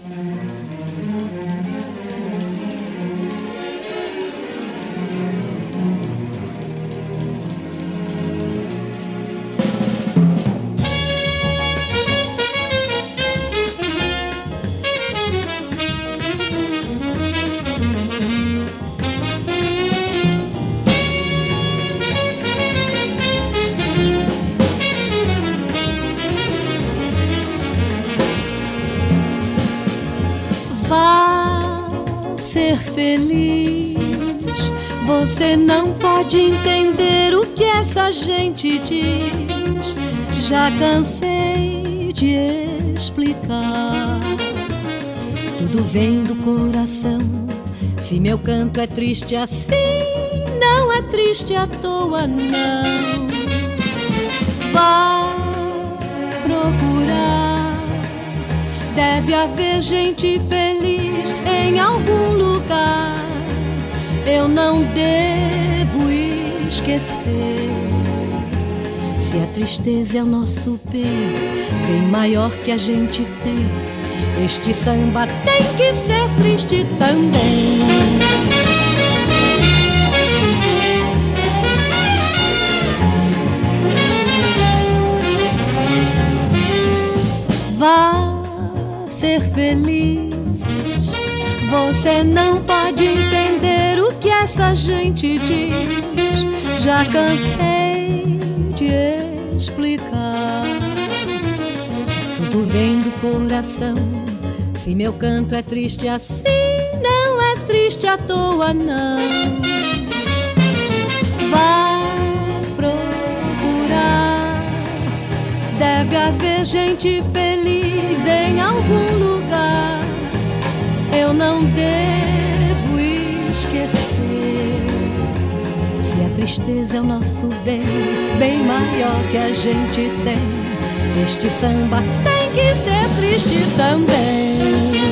Mm-hmm. Você não pode entender o que essa gente diz. Já cansei de explicar. Tudo vem do coração. Se meu canto é triste assim, não é triste à toa, não. Vá Deve haver gente feliz em algum lugar eu não devo esquecer. Se a tristeza é o nosso bem, bem maior que a gente tem, este samba tem que ser triste também. Vá ser feliz você não pode entender o que essa gente diz. Já cansei de explicar. Tudo vem do coração. Se meu canto é triste assim, não é triste à toa, não. Deve haver gente feliz em algum lugar eu não devo esquecer. Se a tristeza é o nosso bem, bem maior que a gente tem, este samba tem que ser triste também.